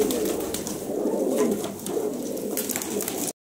Gracias.